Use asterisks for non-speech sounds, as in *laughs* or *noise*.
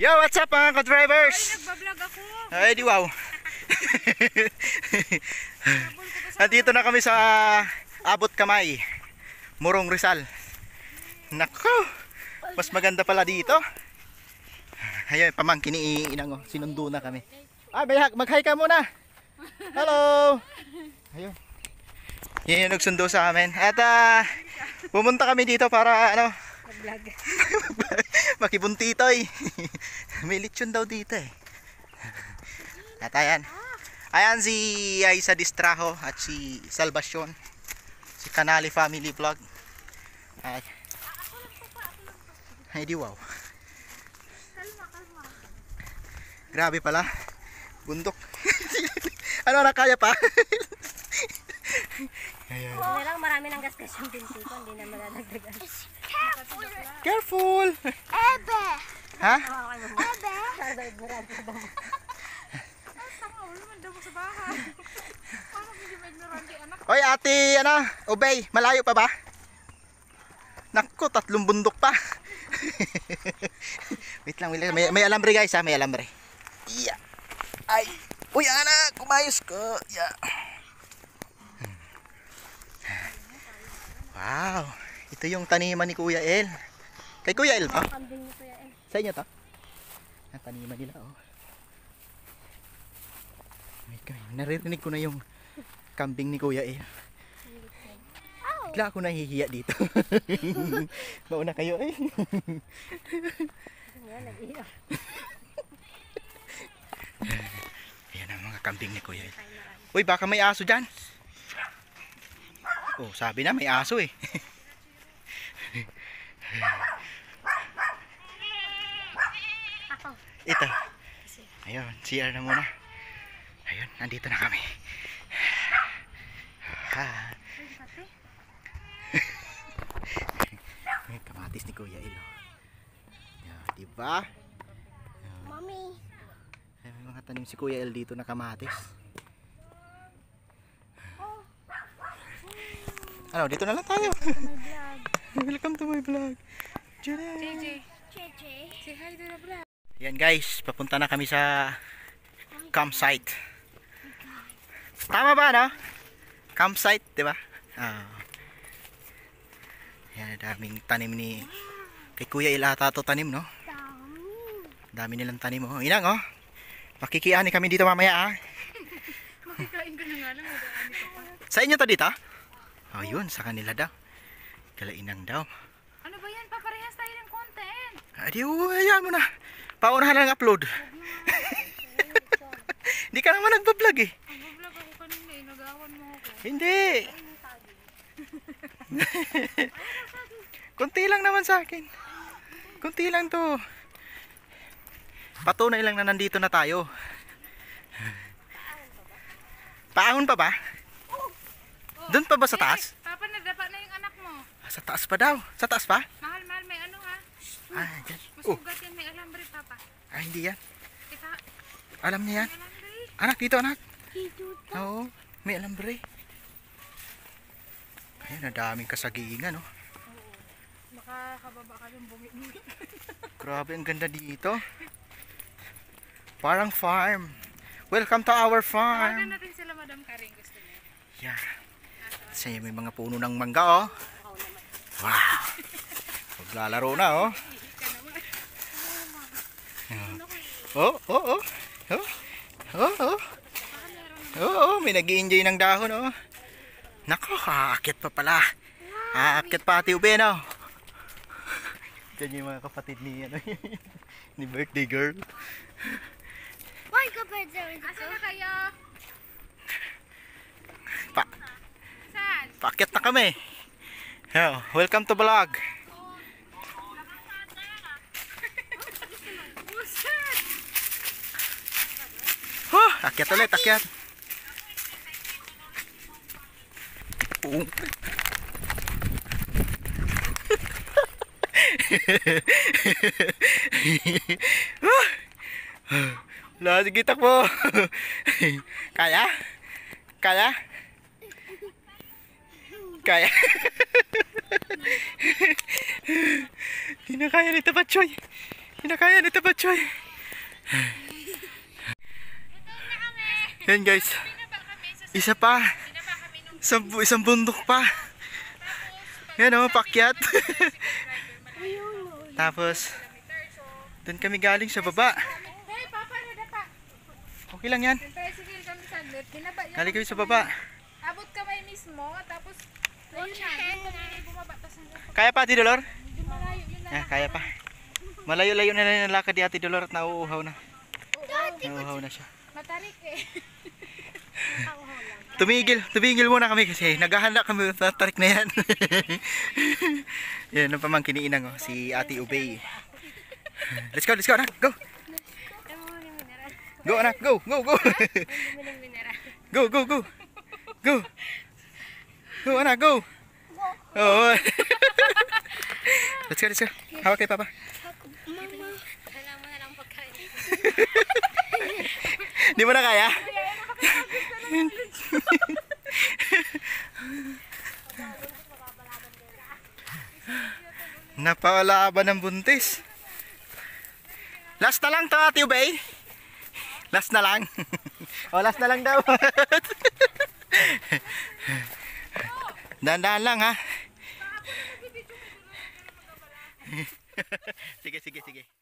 Yo, what's up mga ka-drivers? Nagbablog ako. Ay, di wow. *laughs* Nandito na kami sa Abot Kamay, Murong Rizal. Nako, mas maganda pala dito. Ayun, pamangkin ni Inang, oh. sinundo na kami. Ah, may hak- mag-hi ka muna. Hello. Ayun. Yan yung nagsundo sa amin. At ah, pumunta kami dito para ano, Nagblog. *laughs* Makibuntitoy. *laughs* May lechon daw dito eh. At ayan. Ayan si Aisa Distraho at si Salvacion. Si Canali Family Vlog. Ay. Ay di wow. Grabe pala. Bundok. *laughs* ano na kaya pa? *laughs* Ayan. Hindi lang marami ng gasgas yung binti ko. Hindi na malalagdagan. Careful. Ebe! Ha? Ebe! Hoy ate, ano, obey, malayo pa ba? Nako, tatlong bundok pa. *laughs* wait lang, wait lang. May, may alambre guys ha, may alambre. Iya. Ay. Uy, anak, kumayos ko. Ya. Wow. Ito yung taniman ni Kuya El. Kay Kuya El to? Kambing ni Kuya eh. Sa inyo to? Ang taniman nila oh. May kay- naririnig ko na yung kambing ni Kuya eh. Bigla ako nahihiya dito. *laughs* Mauna kayo eh. Ayan ang mga kambing ni Kuya. eh. Uy, baka may aso dyan. Oh, sabi na may aso eh. *laughs* Ito. Ayun, CR na muna. Ayun, nandito na kami. Ha. Kamatis ni Kuya Ilo. Diba? Mommy! Ay, may mga tanim si Kuya El dito na kamatis. Ano, dito na lang tayo. *laughs* Welcome to my vlog. Jere. Cheche! Say hi to the vlog. Yan guys, papunta na kami sa campsite. Tama ba no? Campsite, di ba? Ah. Yan, daming tanim ni kay Kuya Ilata to tanim, no? Dami! Dami nilang tanim, oh. Inang, oh. Makikiani kami dito mamaya, ah. *laughs* Makikain ko na nga lang. Sa inyo to dito? Oh, yun, sa kanila daw. Kalainang daw. Ano ba yan? Paparehas tayo ng content. Adi, oh, hayaan mo na. Paunahan lang upload. Hindi *laughs* ka naman nagbablog eh. Nag-vlog ako kanina eh. Nagawan mo ako. Hindi. *laughs* Kunti lang naman sa akin. Kunti lang to. Patunay lang na nandito na tayo. Paahon pa ba? Doon pa ba sa taas? Papa, nadapa na yung anak mo. Sa taas pa daw. Sa taas pa? Mahal, mahal. May ano ha? Ah, dyan. Oh, Masugat yan. May alambre, Papa. ah, hindi yan. Kita, Alam niya yan. Anak, dito anak. Dito Oo, may alambre. Ayan, ang daming kasagingan, oh. Makakababa ka yung bumi-bumi. *laughs* Grabe, ang ganda dito. Parang farm. Welcome to our Tawagan farm. natin sila, Madam Karing. Gusto niya. Yeah. Sa may mga puno ng mangga, oh. Wow. Maglalaro na, oh. Oh, oh, oh. Oh, oh, oh. Oo, oh, may nag enjoy ng dahon, oh. Nako, aakyat pa pala. Aakyat pa ati ube, no? Diyan yung mga kapatid ni, ano, *laughs* ni birthday girl. Why go birds are Asa na kayo? Pa, Saan? paakyat na kami. Oh, welcome to vlog. Huh, akyat ulit, akyat. Oo. Wala, sige takbo. Kaya? Kaya? Kaya? Hindi na kaya nito, Batchoy. Hindi na kaya nito ba, Choy? Yan guys. Isa pa. Isang, bu- isang bundok pa. Yan o, pakyat. *laughs* Tapos, doon kami galing sa baba. Nadapa. Okay lang yan. Galing kami sa baba. Abot kamay mismo, tapos ayun na, bumaba, tapos hanggang Kaya pa, Ate Ah, kaya pa. Malayo-layo na rin ang lakad ni Ate Dolor at nauuhaw na. Nauuhaw na siya. matarik eh. *laughs* Tumigil, tumigil muna kami kasi naghahanda kami sa tarik na yan. *laughs* yan ang pamangkin ni Inang, oh, si Ate Ubay. Let's go, let's go, anak, go. Go, anak, go, go, go. *laughs* go, go, go. Go. Go, anak, go. Oo. Let's go, let's go. Hawak kay Papa. Di mo na kaya? *laughs* Napakalaban ng buntis. Last na lang to, Ate Ubay. Last na lang. *laughs* o, last na lang daw. *laughs* Dahan-dahan lang, ha? *laughs* sige, sige, sige.